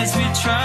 as we try.